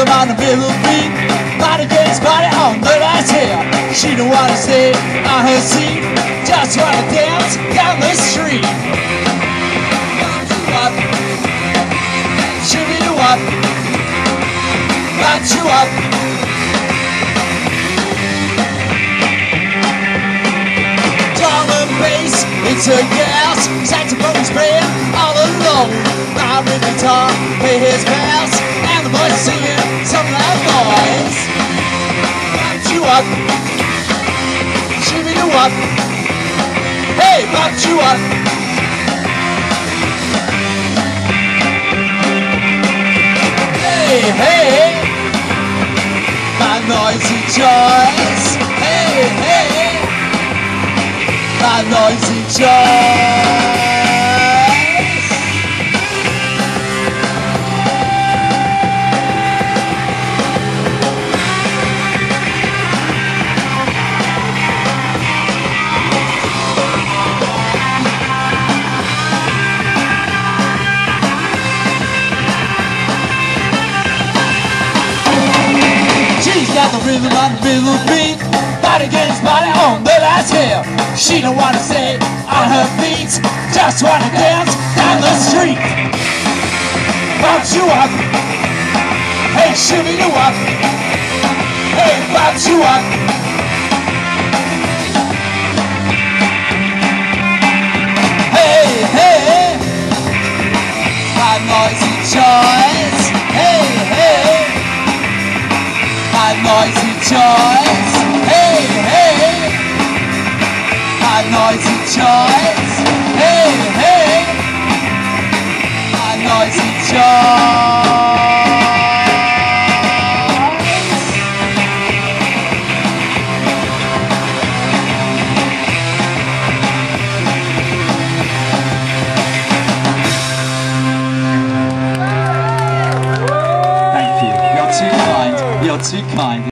rhythm on the middle beat. Body gets body on the last hill. She don't wanna stay on her seat, just wanna dance down the street. Up, shimmy you up, got you up. It's a gas. Saxophone's playing all alone. I'm guitar, play his bass, up. Hey, got you up. Hey, hey, my noisy choice. Hey, hey, my noisy choice. Rhythm on the middle beat. Body against body on the last hill. She don't wanna stay on her feet. Just wanna dance down the street. Bounce you up. Hey, shimmy you up. Hey, bounce you up. Hey, hey. My noisy choice. My noisy. Hey, hey, my noisy choice. Thank